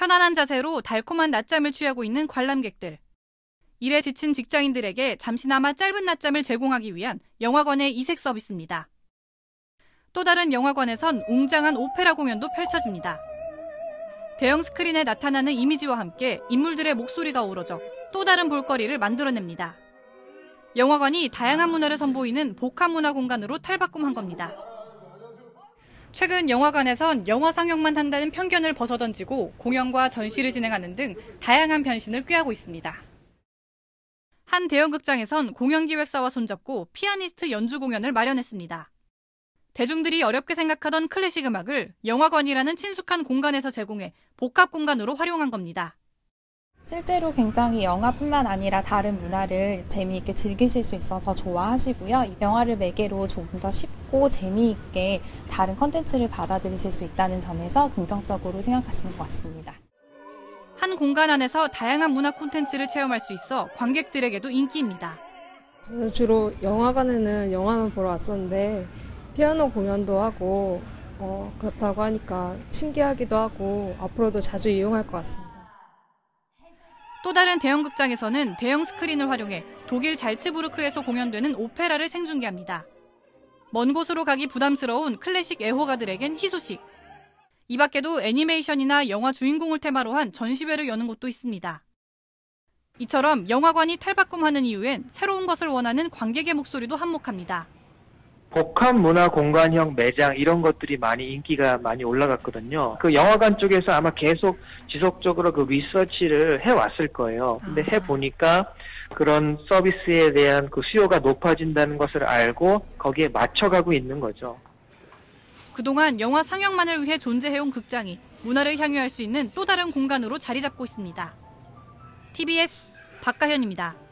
편안한 자세로 달콤한 낮잠을 취하고 있는 관람객들. 일에 지친 직장인들에게 잠시나마 짧은 낮잠을 제공하기 위한 영화관의 이색 서비스입니다. 또 다른 영화관에선 웅장한 오페라 공연도 펼쳐집니다. 대형 스크린에 나타나는 이미지와 함께 인물들의 목소리가 어우러져 또 다른 볼거리를 만들어냅니다. 영화관이 다양한 문화를 선보이는 복합 문화 공간으로 탈바꿈한 겁니다. 최근 영화관에선 영화 상영만 한다는 편견을 벗어던지고 공연과 전시를 진행하는 등 다양한 변신을 꾀하고 있습니다. 한 대형 극장에선 공연기획사와 손잡고 피아니스트 연주 공연을 마련했습니다. 대중들이 어렵게 생각하던 클래식 음악을 영화관이라는 친숙한 공간에서 제공해 복합 공간으로 활용한 겁니다. 실제로 굉장히 영화뿐만 아니라 다른 문화를 재미있게 즐기실 수 있어서 좋아하시고요. 영화를 매개로 조금 더 쉽고 재미있게 다른 컨텐츠를 받아들이실 수 있다는 점에서 긍정적으로 생각하시는 것 같습니다. 한 공간 안에서 다양한 문화 콘텐츠를 체험할 수 있어 관객들에게도 인기입니다. 저는 주로 영화관에는 영화만 보러 왔었는데 피아노 공연도 하고 어, 그렇다고 하니까 신기하기도 하고 앞으로도 자주 이용할 것 같습니다. 또 다른 대형 극장에서는 대형 스크린을 활용해 독일 잘츠부르크에서 공연되는 오페라를 생중계합니다. 먼 곳으로 가기 부담스러운 클래식 애호가들에겐 희소식. 이 밖에도 애니메이션이나 영화 주인공을 테마로 한 전시회를 여는 곳도 있습니다. 이처럼 영화관이 탈바꿈하는 이유엔 새로운 것을 원하는 관객의 목소리도 한몫합니다. 복합 문화 공간형 매장 이런 것들이 많이 인기가 많이 올라갔거든요. 그 영화관 쪽에서 아마 계속 지속적으로 그 리서치를 해왔을 거예요. 근데 해보니까 그런 서비스에 대한 그 수요가 높아진다는 것을 알고 거기에 맞춰가고 있는 거죠. 그동안 영화 상영만을 위해 존재해온 극장이 문화를 향유할 수 있는 또 다른 공간으로 자리 잡고 있습니다. TBS 박가현입니다.